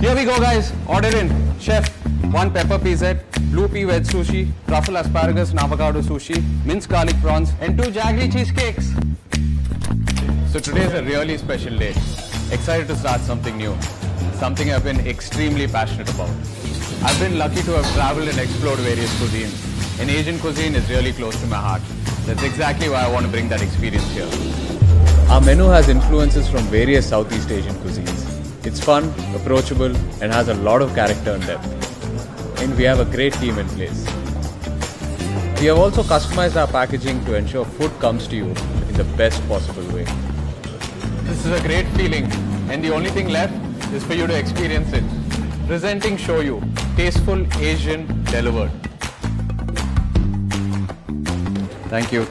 Here we go, guys. Order in. Chef, one pepper PZ, blue pea veg sushi, truffle asparagus and avocado sushi, minced garlic prawns, and two jaggery cheesecakes. So today is a really special day. Excited to start something new. Something I've been extremely passionate about. I've been lucky to have traveled and explored various cuisines. And Asian cuisine is really close to my heart. That's exactly why I want to bring that experience here. Our menu has influences from various Southeast Asian cuisines. It's fun, approachable, and has a lot of character and depth. And we have a great team in place. We have also customized our packaging to ensure food comes to you in the best possible way. This is a great feeling, and the only thing left is for you to experience it. Presenting Shoyu, tasteful Asian delivered. Thank you.